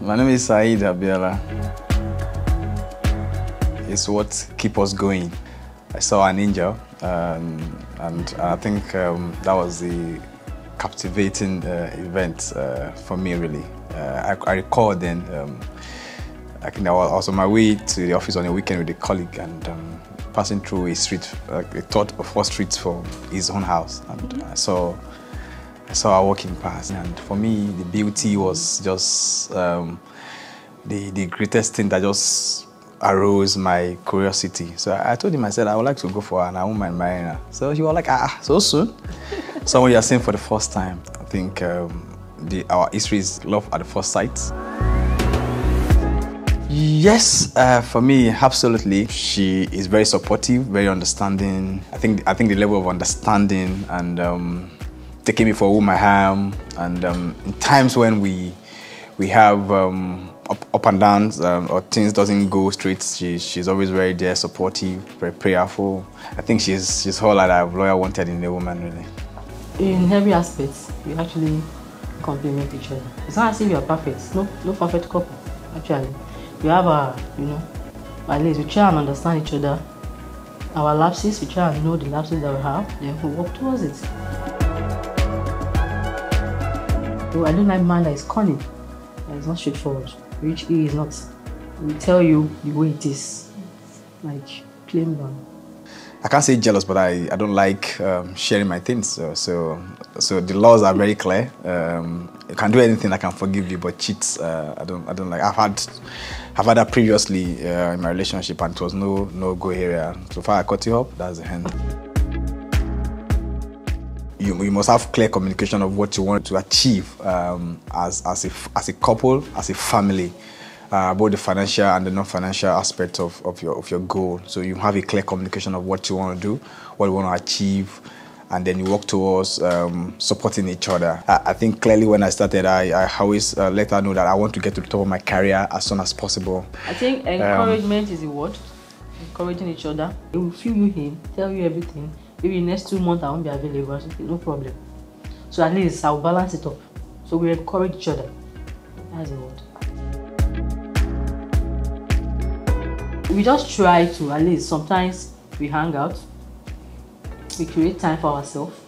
My name is Saheed Abiola. It's what keep us going. I saw an angel, um, and I think um, that was the captivating uh, event uh, for me, really. Uh, I, I, recall then, um, I, I was on my way to the office on a weekend with a colleague and um, passing through a street, like a thought of four streets from his own house. And I saw, I saw her walking past. And for me, the beauty was just um, the, the greatest thing that just arose my curiosity. So I told him, I said, I would like to go for an and I won't mind. So he was like, ah, so soon? Someone you're seeing for the first time. I think um, the, our history is love at the first sight. Yes, uh, for me, absolutely. She is very supportive, very understanding. I think I think the level of understanding and um, taking me for whom I am, and um, in times when we we have um, up, up and downs um, or things doesn't go straight, she, she's always very there, supportive, very prayerful. I think she's she's all that I've lawyer wanted in a woman, really. In every aspect, we actually complement each other. It's not as if you're perfect. No, no perfect couple. Actually, we have our, you know, at least we try and understand each other. Our lapses, we try and know the lapses that we have, then we work towards it. I don't like man that is cunning. That is not straightforward which he is not. He will tell you the way it is, like plain brown. I can't say jealous, but I, I don't like um, sharing my things. So, so, so the laws are very clear. Um, you can do anything, I can forgive you, but cheats, uh, I don't I don't like. I've had I've had that previously uh, in my relationship, and it was no no go area. So far I caught you up, that's the end. You, you must have clear communication of what you want to achieve um, as, as, a, as a couple, as a family, uh, both the financial and the non-financial aspect of, of, your, of your goal. So you have a clear communication of what you want to do, what you want to achieve, and then you work towards um, supporting each other. I, I, think clearly when I started, I, I always uh, let her know that I want to get to the top of my career as soon as possible. I think encouragement um, is the word. Encouraging each other. It will fill you in, tell you everything maybe next two months I won't be available. No problem. So at least I'll balance it up. So we encourage each other. That's the word. We just try to at least sometimes we hang out. We create time for ourselves,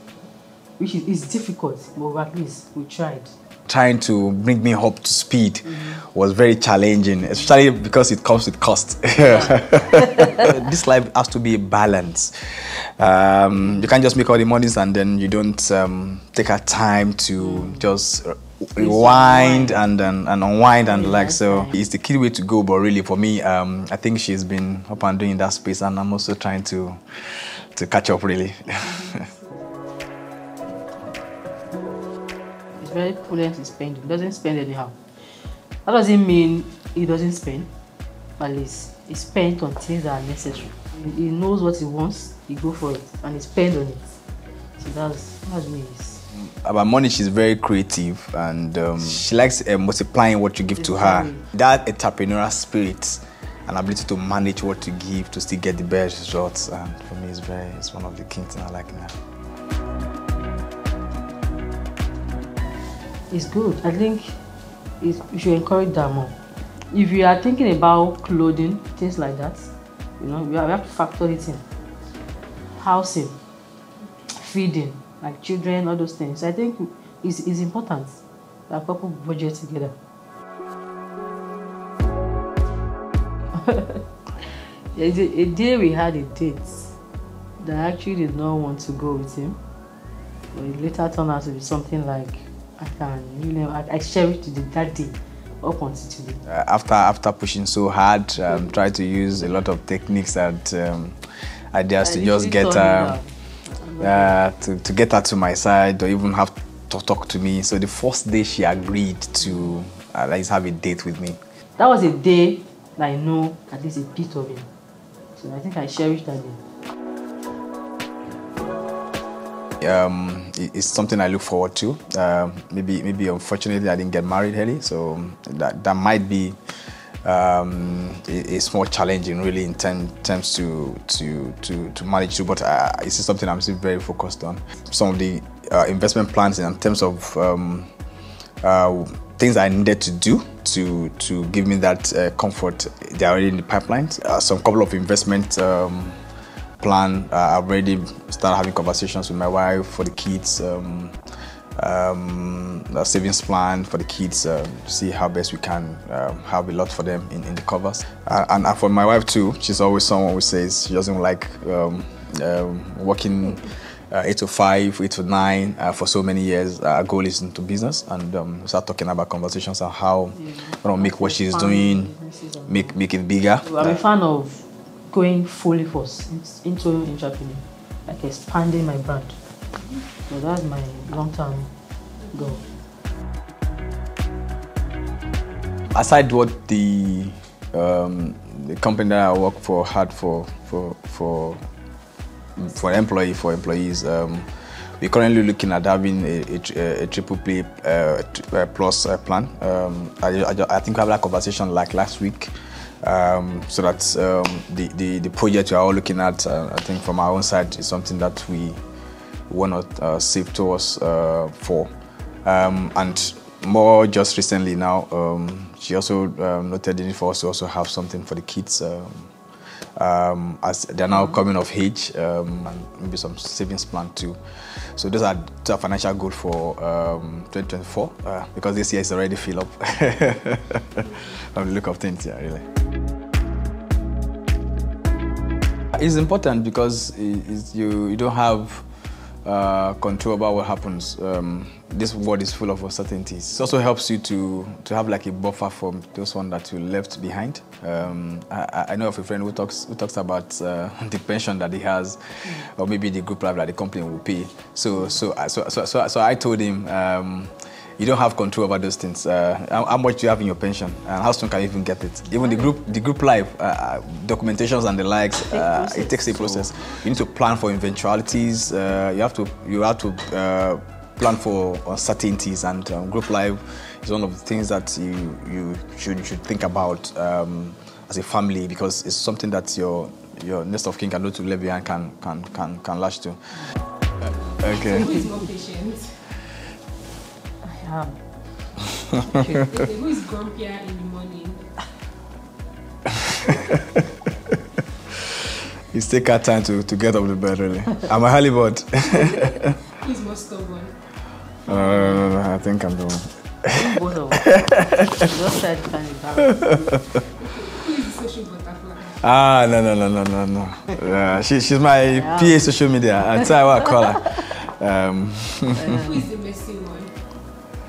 which is, is difficult, but at least we tried trying to bring me up to speed mm-hmm. was very challenging, especially because it comes with cost. this life has to be a balance. Um, you can't just make all the monies and then you don't um, take a time to just rewind and, and, and unwind and yeah, like so it's the key way to go but really for me um, i think she's been up and doing that space and i'm also trying to to catch up really it's very prudent in spending. He doesn't spend anyhow. That doesn't mean he doesn't spend. At least he spends on things that are necessary. He knows what he wants, he go for it, and he spends on it. So that's that's me. About money, she's very creative and um, she likes uh, multiplying what you give to her. That entrepreneurial spirit and ability to manage what to give to still get the best results. And for me, it's very, it's one of the key things I like now. it's good. I think you should encourage that more. If you are thinking about clothing, things like that, you know, you have to factor it in. Housing, feeding, like children, all those things. I think it's, it's important that couple budget together. a, a day we had a date that I actually did not want to go with him, but it later turned out to be something like I can, you know, I, I cherish the, that day up until today. Uh, after after pushing so hard, um, try to use a lot of techniques and um, ideas to just get um, uh, to, to get her to my side or even have to talk to me. So the first day she agreed to uh, let's have a date with me. That was a day that I know at least a bit of him. So I think I cherish that day. Um, it's something I look forward to. Uh, maybe, maybe unfortunately, I didn't get married early, so that that might be um, it's more challenging, really, in terms to to to to manage to. But uh, it's something I'm still very focused on. Some of the uh, investment plans in terms of um, uh, things I needed to do to to give me that uh, comfort. They're already in the pipeline. Uh, some couple of investment um, plan. Uh, I've already started having conversations with my wife for the kids. Um, um, a savings plan for the kids, uh, see how best we can um, have a lot for them in, in the covers. Uh, and, for my wife too, she's always someone who says she doesn't like um, um working uh, 8 to 5, 8 to 9 uh, for so many years. Our goal is into business and um, start talking about conversations on how yeah. you know, make what she's doing, make, make it bigger. I'm a fan of going fully force into entrepreneurship, like expanding my brand. So that's my long-term goal. Aside what the um, the company that I work for had for for for for employee for employees. Um, we're currently looking at having a, a, a triple play uh, plus uh, plan. Um, I, I, I, think we have that conversation like last week. Um, so that um, the, the, the project we are all looking at, uh, I think from our own side, is something that we want to uh, save towards uh, for. Um, and more just recently now, um, she also um, noted the need for us to also have something for the kids um, as they're now coming of age and maybe some savings plan too. So those are the financial goals for 2024 uh, because this year is already filled up from the look of things, yeah, really. It's important because you, you don't have uh, control about what happens. Um, this world is full of uncertainties. It also helps you to, to have like a buffer from those one that you left behind. Um, I, I, know of a friend who talks who talks about uh, the pension that he has, or maybe the group life that the company will pay. So so so so, so, so I told him. Um, you don't have control over those things. Uh, how, how, much do you have in your pension, and how soon can you even get it? Even the group, the group life, uh, uh documentations and the likes, uh, it takes a process. You need to plan for eventualities. Uh, you have to, you have to uh, plan for uncertainties, and um, group life is one of the things that you you should should think about um, as a family because it's something that your your next of kin can do to leave behind can can can can latch to. okay. Who is more patient? Who is grumpier in the morning? you still got time to, to get up the bed, really. I'm a halibut. Who is more stubborn? Uh, no, no, no, I think I'm the one. Both of us. Just try to find it out. Who is the social butterfly? Ah, no, no, no, no, no, no. Uh, she, she's my yeah. PA social media. I'll tell you what I call her. Um, Who is the messy one?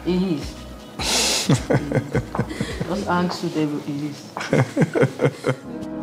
It is. Just who they it is.